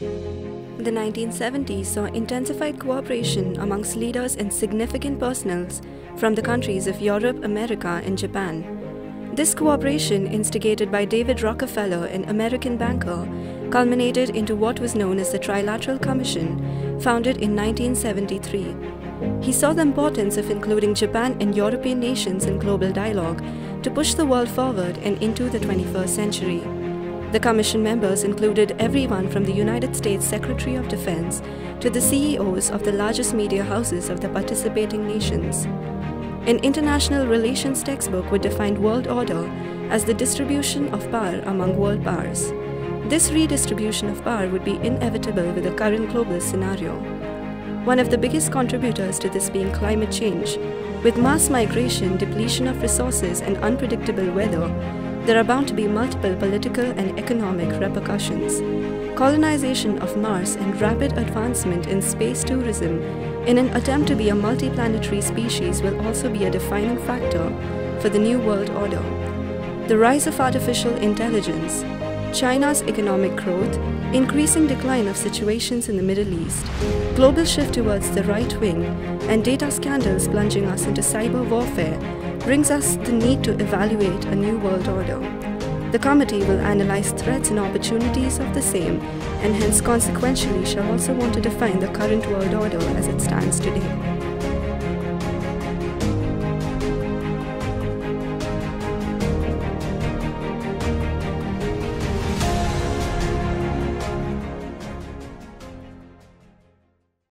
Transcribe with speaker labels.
Speaker 1: The 1970s saw intensified cooperation amongst leaders and significant personals from the countries of Europe, America, and Japan. This cooperation, instigated by David Rockefeller, an American banker, culminated into what was known as the Trilateral Commission, founded in 1973. He saw the importance of including Japan and European nations in global dialogue to push the world forward and into the 21st century. The Commission members included everyone from the United States Secretary of Defense to the CEOs of the largest media houses of the participating nations. An international relations textbook would define world order as the distribution of power among world powers. This redistribution of power would be inevitable with the current global scenario. One of the biggest contributors to this being climate change. With mass migration, depletion of resources, and unpredictable weather, there are bound to be multiple political and economic repercussions. Colonization of Mars and rapid advancement in space tourism in an attempt to be a multiplanetary species will also be a defining factor for the New World Order. The rise of artificial intelligence, China's economic growth, increasing decline of situations in the Middle East, global shift towards the right wing, and data scandals plunging us into cyber warfare brings us the need to evaluate a new world order. The committee will analyze threats and opportunities of the same and hence consequentially shall also want to define the current world order as it stands today.